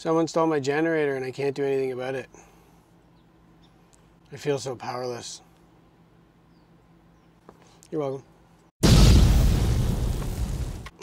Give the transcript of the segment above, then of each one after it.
Someone stole my generator and I can't do anything about it. I feel so powerless. You're welcome.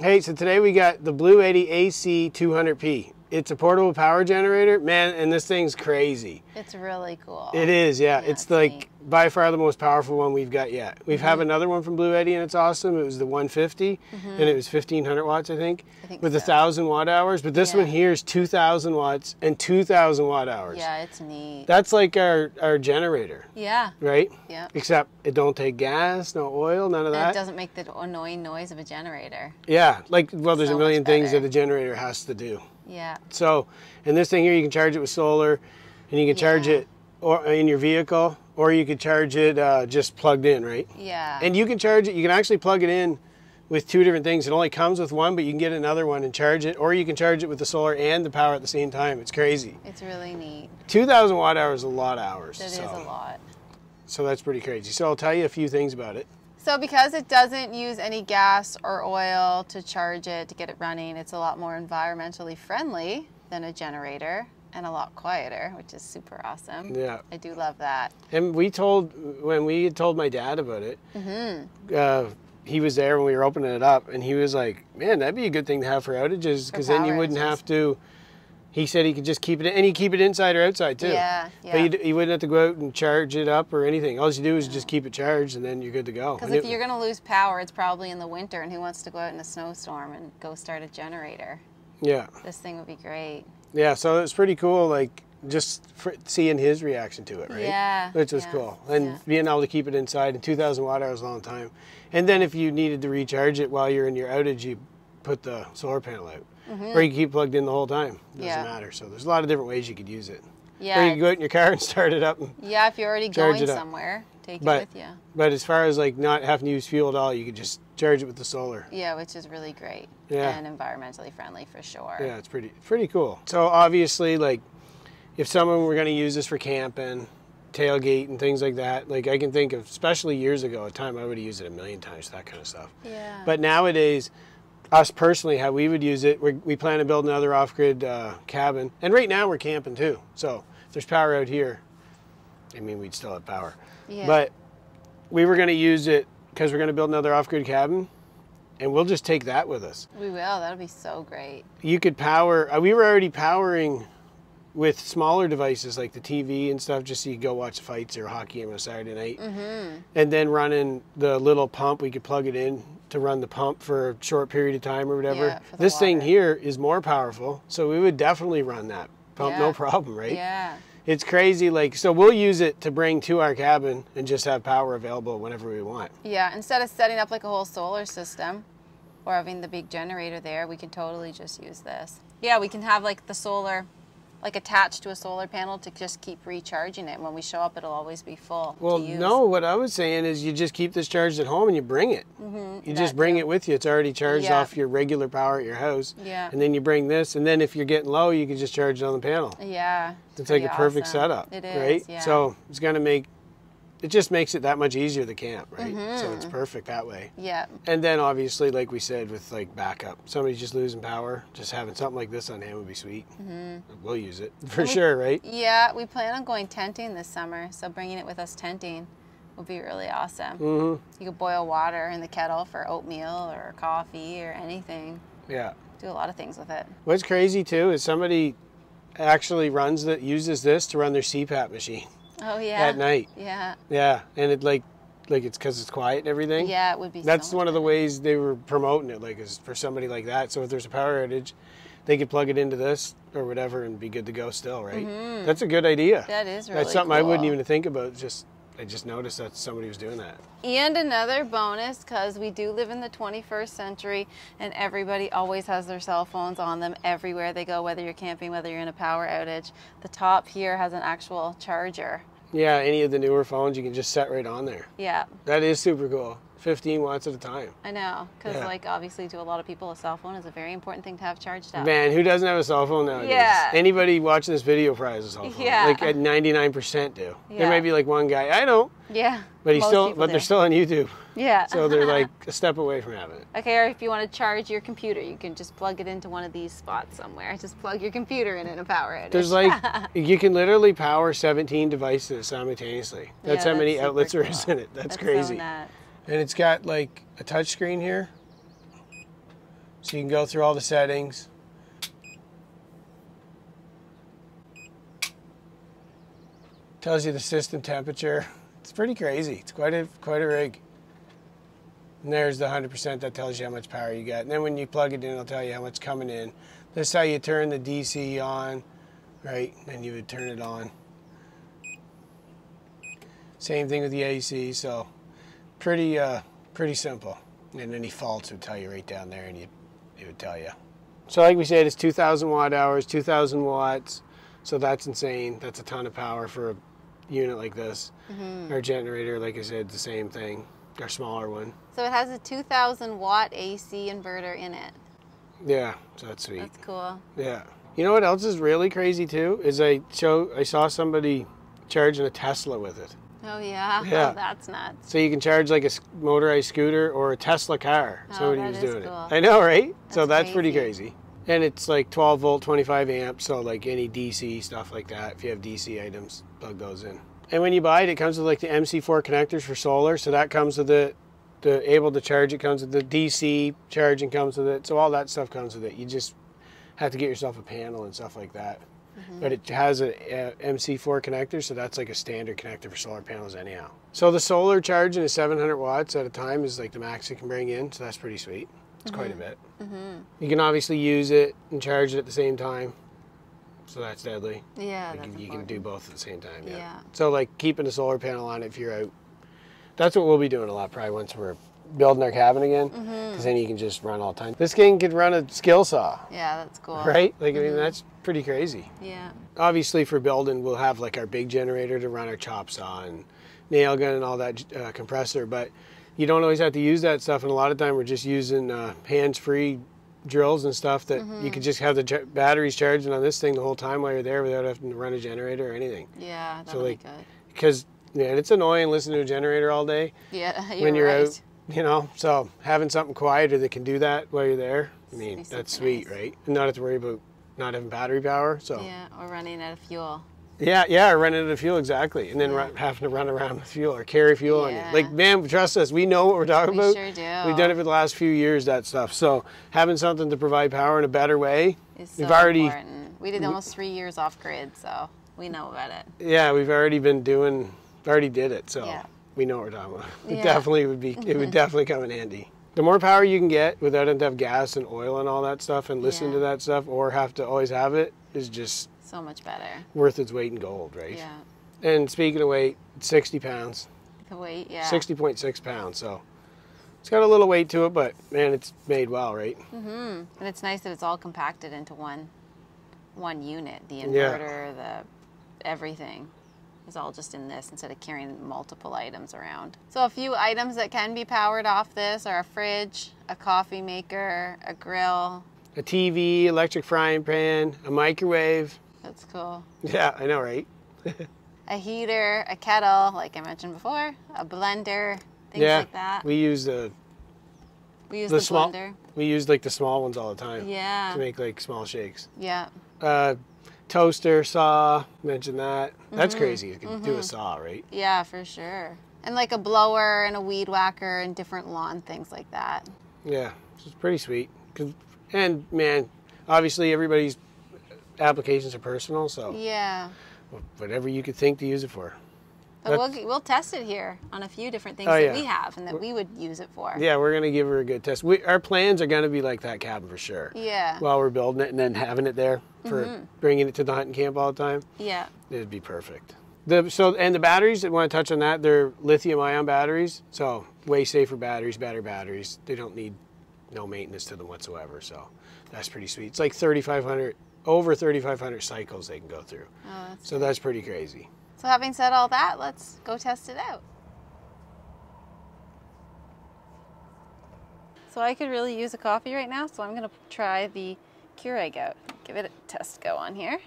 Hey, so today we got the Bluetti AC 200P. It's a portable power generator, man, and this thing's crazy. It's really cool. It is, yeah. Yeah, it's it's like neat. by far the most powerful one we've got yet. We have another one from Bluetti and it's awesome. It was the 150 and it was 1500 watts, I think, Mm-hmm. I think with a so. thousand watt hours. But this Yeah. one here is 2000 watts and 2000 watt hours. Yeah, it's neat. That's like our, our generator, yeah. right? Yeah. Except it don't take gas, no oil, none of And it doesn't make the annoying noise of a generator. Yeah, like well, there's So a million things that a generator has to do. Yeah. So, in this thing here, you can charge it with solar, and you can charge Yeah. it or in your vehicle, or you could charge it uh, just plugged in, right? Yeah. And you can charge it. You can actually plug it in with two different things. It only comes with one, but you can get another one and charge it, or you can charge it with the solar and the power at the same time. It's crazy. it's really neat. Two thousand watt hours is a lot of hours. That is so, a lot. So that's pretty crazy. So I'll tell you a few things about it. So because it doesn't use any gas or oil to charge it to get it running, it's a lot more environmentally friendly than a generator and a lot quieter, which is super awesome. Yeah. I do love that. And we told when we had told my dad about it. Uh, he was there when we were opening it up, and he was like, "Man, that'd be a good thing to have for outages, because then you wouldn't outages. have to." He said he could just keep it, and he keep it inside or outside too. Yeah, yeah. you, d- you wouldn't have to go out and charge it up or anything. All you do is just keep it charged, and then you're good to go. Because if it- you're going to lose power, it's probably in the winter, and who wants to go out in a snowstorm and go start a generator? yeah, This thing would be great. yeah. So it's pretty cool, like just for seeing his reaction to it, right? Yeah, Which was yeah, cool, and yeah. being able to keep it inside and 2,000 watt hours a long time. And then if you needed to recharge it while you're in your outage, you put the solar panel out, or you can keep plugged in the whole time. Doesn't Mm-hmm. Yeah. matter. So there's a lot of different ways you could use it. Yeah. Or you can go out in your car and start it up. and- Yeah, if you're already going somewhere, take But- it with you. But as far as like not having to use fuel at all, you could just charge it with the solar. Yeah, which is really great Yeah. and environmentally friendly for sure. Yeah, it's pretty pretty cool. So obviously, like, if someone were going to use this for camping, tailgate, and things like that, like I can think of, especially years ago, a time I would have used it a million times, that kind of stuff. Yeah. But nowadays, us personally, how we would use it, we we plan to build another off-grid uh, cabin, and right now we're camping too. So if there's power out here, I mean, we'd still have power. Yeah. But we were going to use it because we're going to build another off-grid cabin, and we'll just take that with us we will. That'll be so great. you could power uh, we were already powering with smaller devices like the tv and stuff just so you go watch fights or hockey on a saturday night Mm-hmm. and then running the little pump we could plug it in to run the pump for a short period of time or whatever Yeah, this thing here is more powerful so we would definitely run that pump no problem right Yeah. it's crazy like so we'll use it to bring to our cabin and just have power available whenever we want Yeah. Instead of setting up like a whole solar system or having the big generator there, we can totally just use this. Yeah, we can have like the solar like attached to a solar panel to just keep recharging it. When we show up, it'll always be full. Well, to no, what I was saying is you just keep this charged at home and you bring it. Mm-hmm, you just bring too. it with you. It's already charged Yeah. off your regular power at your house. Yeah. And then you bring this, and then if you're getting low, you can just charge it on the panel. Yeah. It's like pretty a perfect awesome. setup, It is. right? Yeah. So it's gonna make it just makes it that much easier to camp, right? So Mm-hmm. it's perfect that way. Yeah. And then obviously, like we said, with like backup, somebody's just losing power, just having something like this on hand would be sweet. Mm-hmm. We'll use it for we- sure, right? Yeah, we plan on going tenting this summer, so bringing it with us tenting would be really awesome. Mm-hmm. You could boil water in the kettle for oatmeal or coffee or anything. Yeah. Do a lot of things with it. What's crazy too is somebody actually runs that uses this to run their CPAP machine Oh yeah. at night. Yeah. Yeah, and it like like it's because it's quiet and everything. Yeah, it would be. That's so one of the ways they were promoting it, like is for somebody like that. So if there's a power outage, they could plug it into this or whatever and be good to go still, right? That's a good idea. Mm-hmm. That is really That's something I wouldn't even think about. Just I just noticed that somebody was doing that. And another bonus, because we do live in the 21st century and everybody always has their cell phones on them everywhere they go, whether you're camping, whether you're in a power outage. The top here has an actual charger. Yeah, any of the newer phones you can just set right on there. Yeah, That is super cool. 15 watts at a time. I know. Because, Yeah. like, obviously, to a lot of people, a cell phone is a very important thing to have charged up. Man, who doesn't have a cell phone nowadays? Yeah. Anybody watching this video probably has a cell phone. Yeah. Like at 99% do. Yeah. There might be like one guy, I don't. Yeah. But he's most still, but do. they're still on YouTube, Yeah. so they're like a step away from having it. Okay, or if you want to charge your computer, you can just plug it into one of these spots somewhere. Just plug your computer in and power it. There's like you can literally power 17 devices simultaneously. That's Yeah, how many that's super outlets there is cool. in it. That's, so crazy. nuts. And it's got like a touch screen here. So you can go through all the settings. Tells you the system temperature. It's pretty crazy. It's quite a quite a rig. And there's the 100% that tells you how much power you got. And then when you plug it in, it'll tell you how much coming in. This is how you turn the DC on, right? And you would turn it on. Same thing with the AC. So pretty uh, pretty simple. And any faults would tell you right down there, and you it would tell you. So like we said, it's 2,000 watt hours, 2,000 watts. So that's insane. That's a ton of power for a unit like this. Our generator, like I said, the same thing. Our smaller one. So it has a 2,000 watt AC inverter in it. Yeah, so that's sweet. That's cool. Yeah. You know what else is really crazy too? Is I show I saw somebody charging a Tesla with it. Oh yeah. Yeah. Oh, that's nuts. So you can charge like a motorized scooter or a Tesla car. So Oh, what he was doing cool. it. I know, right? so That's that's pretty crazy. crazy. And it's like 12 volt, 25 amp. So like any DC stuff like that. If you have DC items, plug those in. And when you buy it, it comes with like the MC4 connectors for solar. So that comes with the the able to charge. It comes with the DC charging comes with it. So all that stuff comes with it. You just have to get yourself a panel and stuff like that. Mm-hmm. But it has a, a MC4 connector, so that's like a standard connector for solar panels anyhow. So the solar charging is 700 watts at a time is like the max it can bring in, so that's pretty sweet. It's quite a Mm-hmm. bit. You can obviously use it and charge it at the same time, so that's deadly. Yeah. Like, that's you can do both at the same time. Yeah. Yeah. So like keeping a solar panel on it if you're out. That's what we'll be doing a lot probably once we're building our cabin again, because Mm-hmm. then you can just run all the time. This thing could run a skill saw, Yeah, that's cool. right? Like I Mm-hmm. mean that's pretty crazy. Yeah. Obviously for building we'll have like our big generator to run our chop saw and nail gun and all that uh, compressor, but you don't always have to use that stuff. And a lot of time we're just using uh, hands-free drills and stuff that Mm-hmm. you could just have the ch- batteries charging on this thing the whole time while you're there without having to run a generator or anything. Yeah, that'll So like, be good. because yeah, it's annoying listening to a generator all day Yeah, you're when you're right. out. You know, so having something quieter that can do that while you're there, I mean, be that's sweet, nice. right? And not have to worry about not having battery power. So Yeah, or running out of fuel. yeah, yeah, running out of fuel exactly, and then Yeah. having to run around with fuel or carry fuel on Yeah. you. Like, man, trust us, we know what we're talking We about. sure do. We've done it for the last few years, that stuff. So having something to provide power in a better way, we've so already, important. We did almost three years off grid, so we know about it. yeah, we've already been doing, already did it. So Yeah. We know what we're talking about. It Yeah. definitely would be, it would definitely come in handy. The more power you can get without having to have gas and oil and all that stuff, and listen to that stuff, or have to always have it, is just So much better. worth its weight in gold, right? Yeah. And speaking of weight, 60 pounds. The weight, yeah. 60.6 pounds. So it's got a little weight to it, but man, it's made well, right? Mm-hmm. And it's nice that it's all compacted into one one unit. The Yeah. inverter, the everything is all just in this instead of carrying multiple items around. So a few items that can be powered off this are a fridge, a coffee maker, a grill. A TV, electric frying pan, a microwave. That's cool. Yeah, I know, right? A heater, a kettle, like I mentioned before, a blender, things yeah, like that. we use the We use the the, small. blender. We use like the small ones all the time Yeah. to make like small shakes. Yeah. Uh, toaster, saw. Mention that. That's Mm-hmm. crazy. You can do a saw, right? Yeah, for sure. And like a blower and a weed whacker and different lawn things like that. Yeah, it's pretty sweet And man, obviously everybody's applications are personal, so Yeah. whatever you could think to use it for. But we'll, we'll test it here on a few different things Oh, that yeah. we have and that we would use it for. Yeah, we're gonna give her a good test. We, our plans are gonna be like that cabin for sure. Yeah. While we're building it and then having it there for Mm-hmm. bringing it to the hunting camp all the time, yeah. it'd be perfect. The so and the batteries. I want to touch on that. They're lithium-ion batteries, so way safer batteries, better batteries. They don't need no maintenance to them whatsoever. So that's pretty sweet. It's like 3,500 over 3,500 cycles they can go through. Oh, that's... So that's pretty crazy. So having said all that, let's go test it out. So I could really use a coffee right now, so I'm gonna try the Keurig out. Give it a test go on here.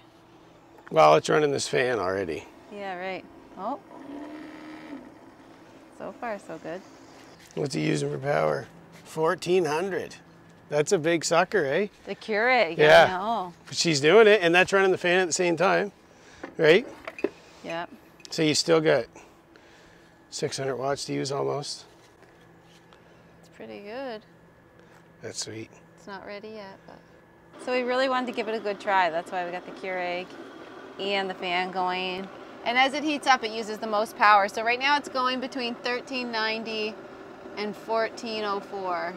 Well, it's running this fan already. Yeah, right. Oh. So far, so good. What's he using for power? 1400. That's a big sucker, eh? The Keurig. Yeah. I know. But she's doing it, and that's running the fan at the same time, right? Yep. So you still got 600 watts to use almost. It's pretty good. That's sweet. It's not ready yet, but. So we really wanted to give it a good try. That's why we got the Keurig and the fan going. And as it heats up, it uses the most power. So right now it's going between 1390 and 1404.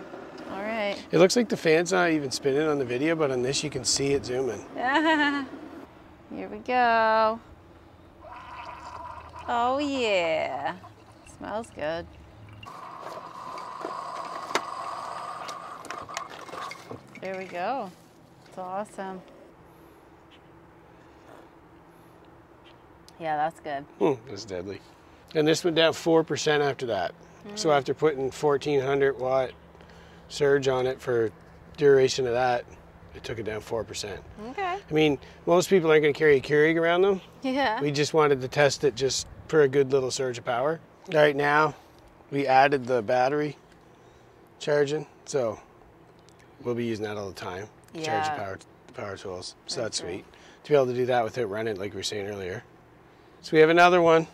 All right. It looks like the fan's not even spinning on the video, but on this you can see it zooming. Here we go. Oh yeah. Smells good. There we go. It's awesome. Yeah, that's good. Hmm, that's deadly. And this went down 4% after that. So after putting 1400 watt surge on it for duration of that, it took it down 4%. Okay. I mean, most people aren't going to carry a Keurig around them. Yeah. We just wanted to test it just for a good little surge of power. Right now, we added the battery charging, so we'll be using that all the time. to Charge Yeah. the power, the power tools. So That's that's, sweet. To be able to do that without running, like we were saying earlier. So we have another one.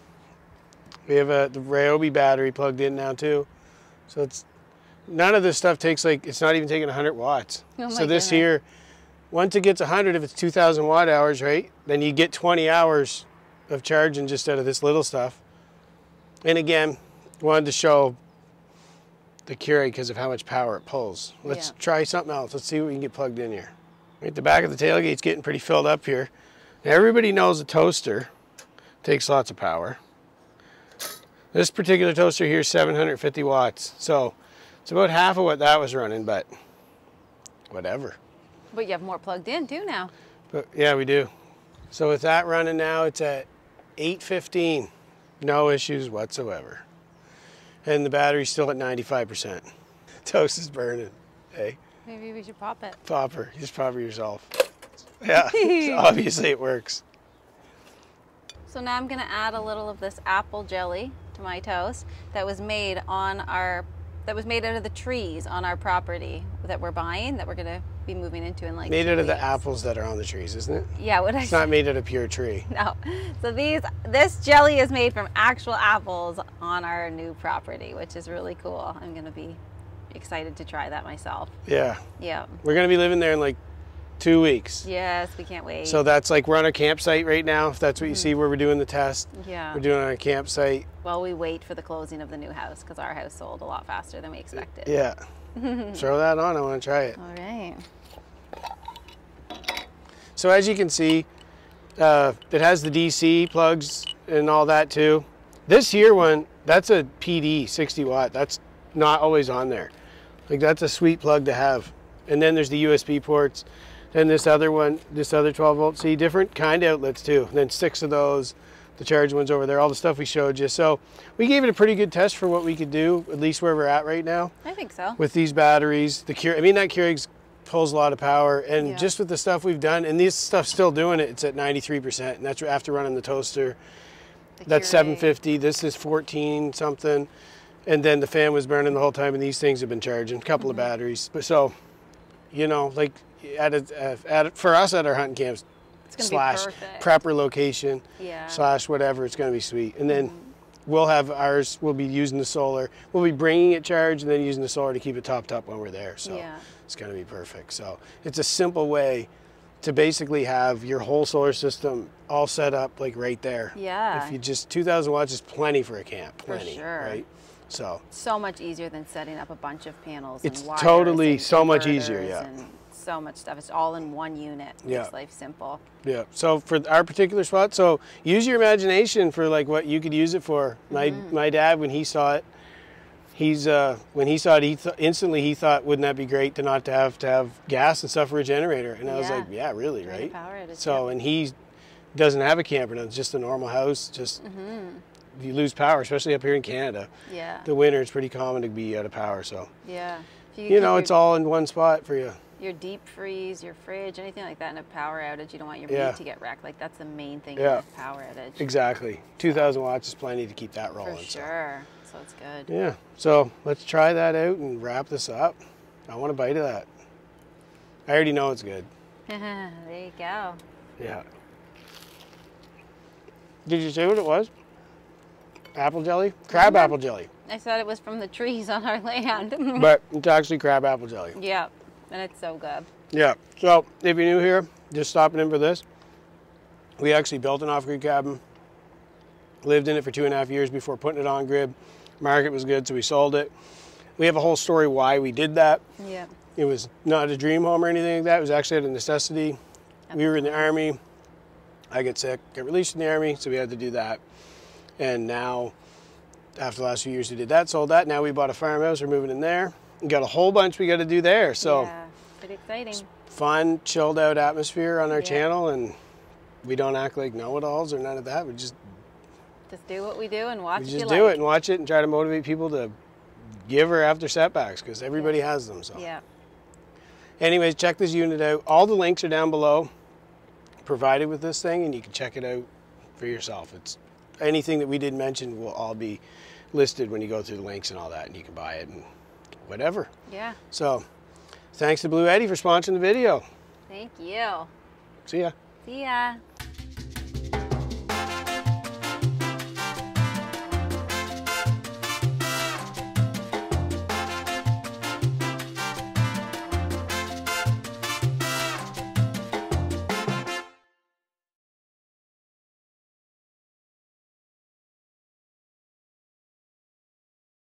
We have a the Ryobi battery plugged in now too. So it's none of this stuff takes like it's not even taking 100 watts. Oh so this goodness. here, once it gets 100, if it's 2,000 watt hours, right? Then you get 20 hours of charging just out of this little stuff. And again, wanted to show the Keurig because of how much power it pulls. Let's Yeah. try something else. Let's see what we can get plugged in here. Right, the back of the tailgate's getting pretty filled up here. Now, everybody knows a toaster takes lots of power. This particular toaster here is 750 watts. So it's about half of what that was running, but whatever. But you have more plugged in too now. But yeah, we do. So with that running now, it's at 815. No issues whatsoever. And the battery's still at 95%. Toast is burning. Hey, Maybe we should pop it. popper, just popper yourself. Yeah, obviously it works. So now I'm gonna add a little of this apple jelly to my toast that was made on our that was made out of the trees on our property that we're buying that we're gonna be moving into in like Made out of the apples that are on the trees, isn't it? Yeah, what I It's not made out of pure tree. no. So these this jelly is made from actual apples on our new property, which is really cool. I'm gonna be excited to try that myself. Yeah, Yeah. we're gonna be living there in like two weeks. Yes, we can't wait. So that's like we're on a campsite right now. If that's what you see mm-hmm. where we're doing the test, yeah. we're doing it on a campsite. While we wait for the closing of the new house because our house sold a lot faster than we expected. Yeah. Throw that on. I want to try it. All right. So as you can see, uh, it has the DC plugs and all that too. This here one, that's a PD 60 watt. That's not always on there. Like that's a sweet plug to have. And then there's the USB ports. Then this other one, this other 12 volt See different kind of outlets too. And then six of those, the charge ones over there, all the stuff we showed you. So we gave it a pretty good test for what we could do, at least where we're at right now I think so. with these batteries. The Keurig, I mean, that Keurig pulls a lot of power, and Yeah. just with the stuff we've done, and this stuff's still doing it. It's at 93%, and that's after running the toaster. The That's 750. This is 14 something, and then the fan was burning the whole time, and these things have been charging. A couple of Mm-hmm. batteries, but so, you know, like at a, at a, for us at our hunting camps slash be prepper location Yeah. slash whatever, it's going to be sweet. And then Mm-hmm. we'll have ours. We'll be using the solar. We'll be bringing it charged and then using the solar to keep it topped up when we're there. So Yeah. It's going to be perfect. So it's a simple way to basically have your whole solar system all set up like right there. Yeah. If you just 2,000 watts is plenty for a camp. For sure. Right. So so much easier than setting up a bunch of panels. It's totally so much easier, yeah. So much stuff. It's all in one unit. Yeah. Makes life simple. Yeah. So for our particular spot, so use your imagination for like what you could use it for. My Mm-hmm. my dad when he saw it, he's uh when he saw it, he th- instantly he thought, wouldn't that be great to not to have to have gas and stuff for a generator? And I was like, yeah, really, Right, right? power outage, So and he doesn't have a camper, now, it's just a normal house. Just if you lose power, especially up here in Canada, Yeah. the winter it's pretty common to be out of power. So yeah. You, you know, it's all in one spot for you. your deep freeze, your fridge, anything like that in a power outage, you don't want your Yeah. meat to get wrecked. Like that's the main thing Yeah. in a power outage. Exactly. 2,000 watts is plenty to keep that rolling. so. sure. so it's good. Yeah. So let's try that out and wrap this up. I want a bite of that. I already know it's good. there you go. Yeah. Did you say what it was? Apple jelly? Crab mm-hmm. apple jelly. I thought it was from the trees on our land. But it's actually crab apple jelly. yeah, and it's so good. Yeah. So if you're new here, just stopping in for this. We actually built an off-grid cabin. Lived in it for two and a half years before putting it on grid. Market was good, so we sold it. We have a whole story why we did that. Yeah. It was not a dream home or anything like that. It was actually a necessity. We were in the army. I get sick, got released from the army, so we had to do that. And now, after the last few years, we did that, sold that. Now we bought a farmhouse. We're moving in there. We got a whole bunch we got to do there. So yeah, pretty exciting. fun, chilled out atmosphere on our Yeah. channel, and we don't act like know-it-alls or none of that. We just Just do what we do and watch we just you do like. it and watch it and try to motivate people to give or after setbacks because everybody has them. So. Yeah. Anyways, check this unit out. All the links are down below, provided with this thing, and you can check it out for yourself. It's anything that we didn't mention will all be listed when you go through the links and all that, and you can buy it and whatever. Yeah. So, thanks to Bluetti for sponsoring the video. Thank you. See ya. See ya.